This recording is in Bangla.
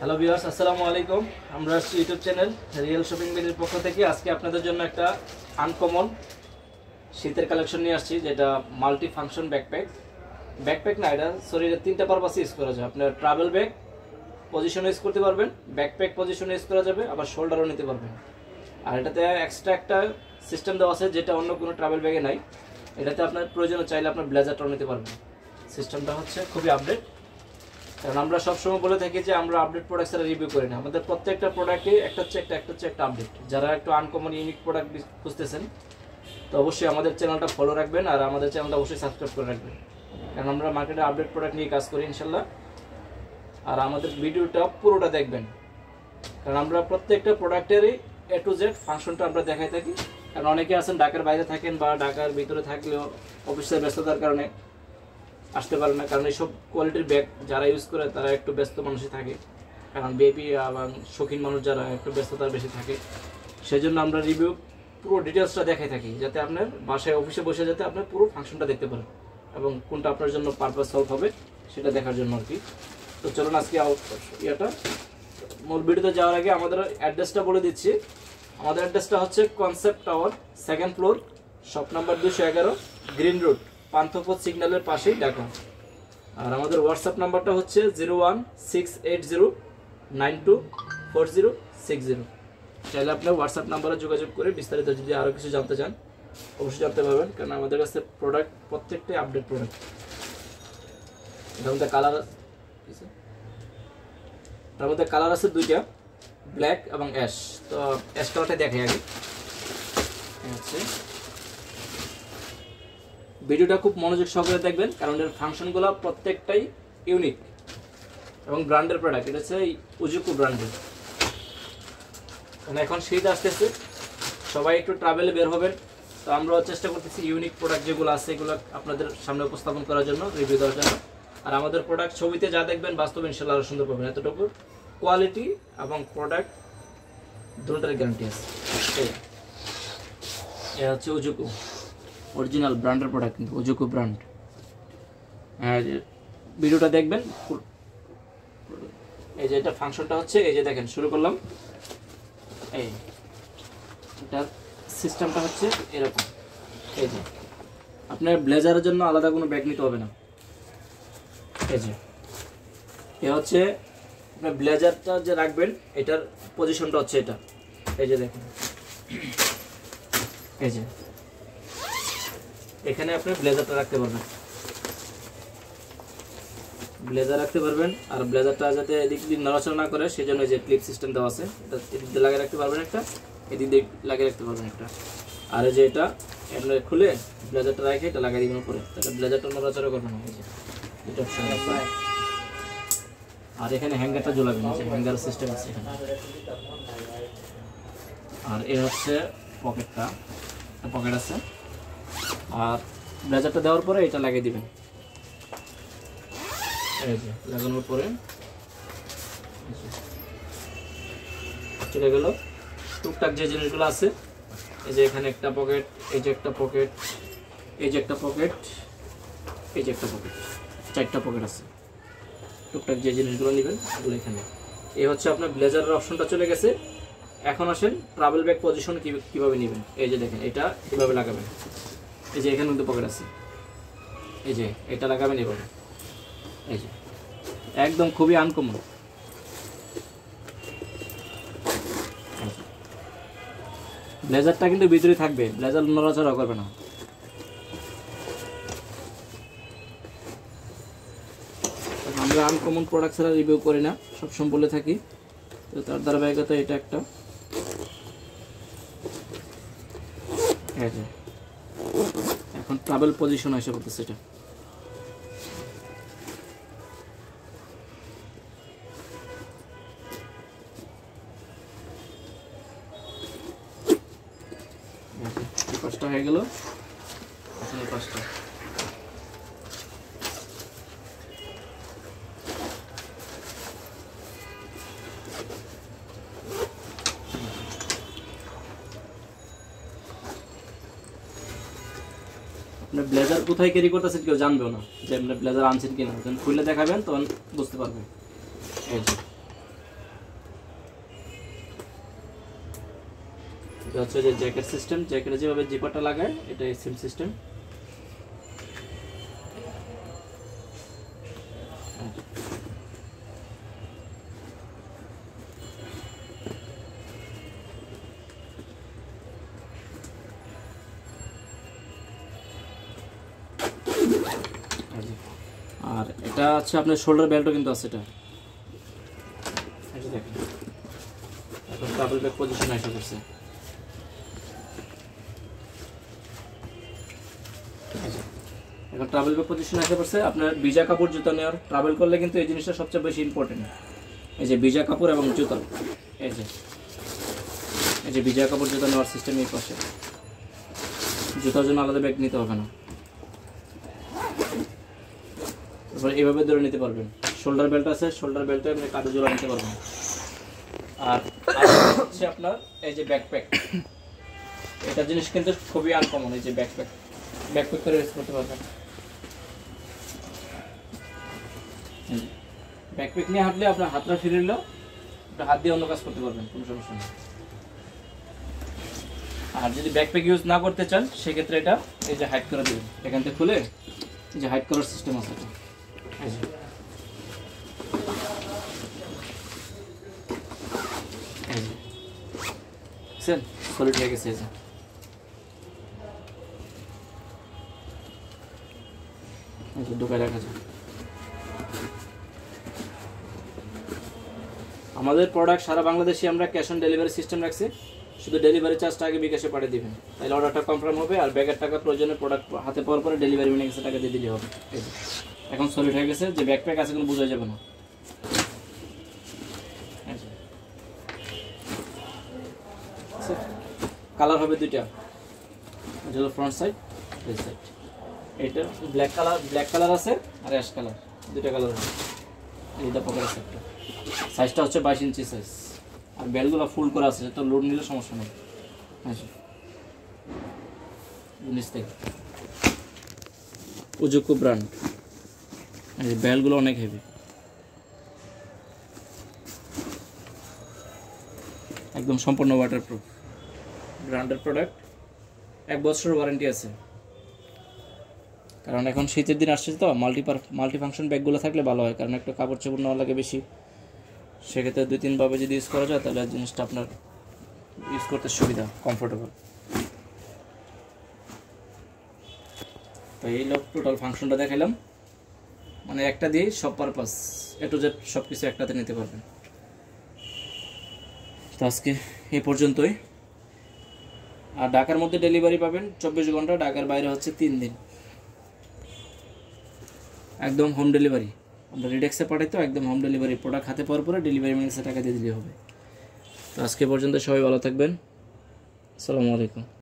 হ্যালো ভিউয়ার্স আসসালামু আলাইকুম। আমরা আসছি ইউটিউব চ্যানেল রিয়েল শপিং মিলের পক্ষ থেকে। আজকে আপনাদের জন্য একটা আনকমন শীতের কালেকশন নিয়ে আসছি, যেটা মাল্টি ফাংশন ব্যাকপ্যাক ব্যাকপ্যাক না, এটা শরীরে তিনটা পারপাসে ইউজ করা যায়। আপনার ট্রাভেল ব্যাগ পজিশনে ইউজ করতে পারবেন ব্যাকপ্যাক পজিশনে ইউজ করা যাবে, আবার শোল্ডারও নিতে পারবেন। আর এটাতে এক্সট্রা একটা সিস্টেম দেওয়া আছে, যেটা অন্য কোনো ট্রাভেল ব্যাগে নাই। এটাতে আপনার প্রয়োজনে চাইলে আপনার ব্লেজারটাও নিতে পারবেন। সিস্টেমটা হচ্ছে খুবই আপডেট কারণ আমরা সবসময় বলে থাকি যে আমরা আপডেট প্রোডাক্ট ছাড়া রিভিউ করি না। আমাদের প্রত্যেকটা প্রোডাক্টে একটা হচ্ছে একটা একটা হচ্ছে একটা আপডেট যারা একটু আনকমন ইউনিক প্রোডাক্ট খুঁজতেছেন, তো অবশ্যই আমাদের চ্যানেলটা ফলো রাখবেন আর আমাদের চ্যানেলটা অবশ্যই সাবস্ক্রাইব করে রাখবেন। কারণ আমরা মার্কেটে আপডেট প্রোডাক্ট নিয়ে কাজ করি, ইনশাল্লাহ। আর আমাদের ভিডিওটা পুরোটা দেখবেন। কারণ আমরা প্রত্যেকটা প্রোডাক্টেরই এ টু জেড ফাংশনটা আমরা দেখাই থাকি। কারণ অনেকে আছেন ঢাকার বাইরে থাকেন বা ঢাকার ভিতরে থাকলেও অফিসের ব্যস্ততার কারণে আসতে পারে না। কারণ এইসব কোয়ালিটির ব্যাগ যারা ইউজ করে, তারা একটু ব্যস্ত মানুষই থাকে। কারণ বেবি এবং শৌখিন মানুষ যারা একটু ব্যস্ততার বেশি থাকে। সেই জন্য আমরা রিভিউ পুরো ডিটেলসটা দেখাই থাকি, যাতে আপনার বাসায় অফিসে বসে যাতে আপনার পুরো ফাংশনটা দেখতে পারেন এবং কোনটা আপনার জন্য পারপাস সলভ হবে, সেটা দেখার জন্য আর কি। তো চলুন আজকে ইয়েটা। মূল ভিডিওতে যাওয়ার আগে আমাদের অ্যাড্রেসটা বলে দিচ্ছি। আমাদের অ্যাড্রেসটা হচ্ছে concept tower second floor shop number দুশো এগারো গ্রিন রোড পান্থপথ সিগন্যালের পাশেই ঢাকা আর আমাদের হোয়াটসঅ্যাপ নাম্বারটা হচ্ছে zero one six eight zero nine two four zero six zero. চাইলে আপনি হোয়াটসঅ্যাপ নাম্বারে যোগাযোগ করে বিস্তারিত যদি আরও কিছু জানতে চান, অবশ্যই জানতে পারবেন, কারণ আমাদের কাছে প্রোডাক্ট প্রত্যেকটাই আপডেট প্রোডাক্ট এটার মধ্যে কালার তার মধ্যে কালার আছে দুইটা ব্ল্যাক এবং অ্যাশ তো অ্যাশ কালারটা দেখে আগে। হচ্ছে ভিডিওটা খুব মনোযোগ সহকারে দেখবেন, কারণ এর ফাংশনগুলো প্রত্যেকটাই ইউনিক এবং ব্র্যান্ডের প্রোডাক্ট এটা হচ্ছে উজুকু ব্র্যান্ডের মানে এখন শীত আসতেছে, সবাই একটু ট্রাভেলে বের হবেন। তো আমরাও চেষ্টা করতেছি ইউনিক প্রোডাক্ট যেগুলো আছে, এগুলো আপনাদের সামনে উপস্থাপন করার জন্য রিভিউ দেওয়ার জন্য। আর আমাদের প্রোডাক্ট ছবিতে যা দেখবেন, বাস্তবে ইনশাল্লাহ আরও সুন্দর পাবেন। এতটুকু কোয়ালিটি এবং প্রোডাক্ট দুটার গ্যারান্টি আছে। এটা হচ্ছে উজুকু অরিজিনাল ব্র্যান্ডের প্রোডাক্ট কিন্তু ওজোকো ব্র্যান্ড আর ভিডিওটা দেখবেন এই যে এটা ফাংশনটা হচ্ছে, এই যে দেখেন, শুরু করলাম। এই এটার সিস্টেমটা হচ্ছে এরকম। এই যে, আপনার ব্লেজারের জন্য আলাদা কোনো ব্যাগ নিতে হবে না। এই যে, এ হচ্ছে আপনার ব্লেজারটা যে রাখবেন, এটার পজিশনটা হচ্ছে এটা। এই যে দেখুন। এই যে এখানে আপনি ব্লেজারটা রাখতে পারবেন। ব্লেজার রাখতে পারবেন আর ব্লেজারটা যাতে এদিক দিয়ে নড়াচড়া না করে সেই জন্য যে ক্লিপ সিস্টেম দেওয়া আছে এটা এদিক দিয়ে লাগিয়ে রাখতে পারবেন একটা এদিক দিয়ে লাগিয়ে রাখতে পারবেন একটা। আর এই যে এটা এমনি খুলে ব্লেজারটা রাখে এটা লাগিয়ে দিবেন উপরে তাহলে ব্লেজারটা নড়াচড়া করবে না এই যে এটা অপশন আছে আর এখানে হ্যাঙ্গারটা ঝোলাবেন এই যে হ্যাঙ্গার সিস্টেম আছে এখানে। আর এ হচ্ছে পকেটটা পকেট আছে। আর ব্লেজারটা দেওয়ার পরে এটা লাগিয়ে দিবেন। এই যে, লাগানোর পরে চলে গেল। টুকটাক যে জিনিসগুলো আছে, এই যে এখানে একটা পকেট, এই যে একটা পকেট, এই যে একটা পকেট, এই যে একটা পকেট, চারটা পকেট আছে। টুকটাক যে জিনিসগুলো নেবেন, এগুলো এখানে। এই হচ্ছে আপনার ব্লেজারের অপশনটা চলে গেছে। এখন আসেন ট্রাভেল ব্যাগ পজিশন কীভাবে নেবেন? এই যে দেখেন, এটা কীভাবে লাগাবেন? এই যে এখানে কিন্তু পকেট আছে। এই যে, এটা লাগাবেন এভাবে এই যে, একদম খুবই আনকমন ব্লেজারটা কিন্তু ভিতরে থাকবে, ব্লেজার নড়াচড়া করবে না। আমরা আনকমন প্রোডাক্ট ছাড়া রিভিউ করি না সবসময় বলে থাকি। তো তার ধারাবাহিকতা এটা একটা। এই যে এখন ট্রাভেল পজিশন এসে করতেছে এটা। পাঁচটা হয়ে গেল। পাঁচটা আপনি ব্লেজার কোথায় ক্যারি করতেছেন কেউ জানবেও না যে আপনি ব্লেজার আনছেন কিনা। যখন খুলে দেখাবেন, তখন বুঝতে পারবেন। যে। হচ্ছে যে জ্যাকেট সিস্টেম জ্যাকেটে যেভাবে জিপারটা লাগায় এটা সিম সিস্টেম এটা হচ্ছে আপনার শোল্ডার বেল্টও কিন্তু আছে এটা। এখন ডাবল ব্যাক পজিশন এসে করছে এখন ট্রাভেল ব্যাগ পজিশন আসতে পারছে আপনার ভিজা কাপড় জুতা নেওয়ার। ট্রাভেল করলে কিন্তু এই জিনিসটা সবচেয়ে বেশি ইম্পর্টেন্ট এই যে ভিজা কাপড় এবং জুতা। এই যে। এই যে ভিজা কাপড় জুতা নেওয়ার সিস্টেম এই পাশে। জুতার জন্য আলাদা ব্যাগ নিতে হবে না। তারপর এইভাবে ধরে নিতে পারবেন। শোল্ডার বেল্ট আছে শোল্ডার বেল্টে আপনি কাঁধে জোড়া নিতে পারবেন। আর হচ্ছে আপনার এই যে ব্যাকপ্যাক এটা জিনিস কিন্তু খুবই আনকমন এই যে ব্যাকপ্যাক ব্যাকপ্যাক করে ইউজ করতে পারবেন। ব্যাকপ্যাক নিয়ে হাঁটলে আপনার হাতটা ফিরে নিলেও আপনি হাত দিয়ে অন্য কাজ করতে পারবেন, কোনো সমস্যা নেই। আর যদি ব্যাকপ্যাক ইউজ না করতে চান, সেক্ষেত্রে এটা এই যে হাইট করে দেবেন। এখান থেকে খুলে যে হাইট করার সিস্টেম আছে দেখছেন সলিড হয়ে গেছে ঢুকায় রাখা আমাদের প্রোডাক্ট সারা বাংলাদেশে আমরা ক্যাশ অন ডেলিভারি সিস্টেম রাখছি। শুধু ডেলিভারি চার্জটা আগে বিকাশে পাঠিয়ে দিবেন। তাহলে অর্ডারটা কনফার্ম হবে আর ব্যাগের টাকা প্রয়োজনে প্রোডাক্ট হাতে পাওয়ার পরে ডেলিভারি ম্যানের টাকা দিয়ে দিলে হবে। এখন সলিড হয়ে গেছে, যে ব্যাকপ্যাক আছে কোনো বোঝা যাবে না। কালার হবে দুইটা। এটা হলো ফ্রন্ট সাইড এই সাইড এটা ব্ল্যাক কালার ব্ল্যাক কালার আছে আর অ্যাশ কালার দুইটা কালার আছে এইটা পকেট আছে একটা। সাইজটা হচ্ছে বাইশ ইঞ্চি সাইজ আর বেলগুলো ফুল করে আছে তো লোড নিলে সমস্যা নেই। আচ্ছা উনিশ থেকে। উজুকু ব্র্যান্ড এই বেলগুলো অনেক হেভি একদম সম্পূর্ণ ওয়াটারপ্রুফ ব্র্যান্ডের প্রোডাক্ট এক বছর ওয়ারেন্টি আছে। কারণ এখন শীতের দিন আসছে তো মাল্টি মাল্টি ফাংশন ব্যাগগুলো থাকলে ভালো হয়, কারণ একটু কাপড় চোপড় নেওয়া লাগে বেশি। সেক্ষেত্রে দুই তিনভাবে যদি ইউজ করা যায়, তাহলে জিনিসটা আপনার ইউজ করতে সুবিধা কমফোর্টেবল তো এই লোক টোটাল ফাংশনটা দেখাইলাম। মানে একটা দিয়ে সব পারপাস এ টু জেড সব কিছু একটাতে নিতে পারবেন। তো আজকে এই পর্যন্তই। আর ঢাকার মধ্যে ডেলিভারি পাবেন চব্বিশ ঘণ্টা, ঢাকার বাইরে হচ্ছে তিন দিন। একদম হোম ডেলিভারি আমরা রিডেক্সে পাঠাই তো, একদম হোম ডেলিভারি প্রোডাক্ট হাতে পাওয়ার পরে ডেলিভারি ম্যানেজে টাকা দিয়ে দিলে হবে। তো আজকে পর্যন্ত সবাই ভালো থাকবেন। আসসালামু আলাইকুম।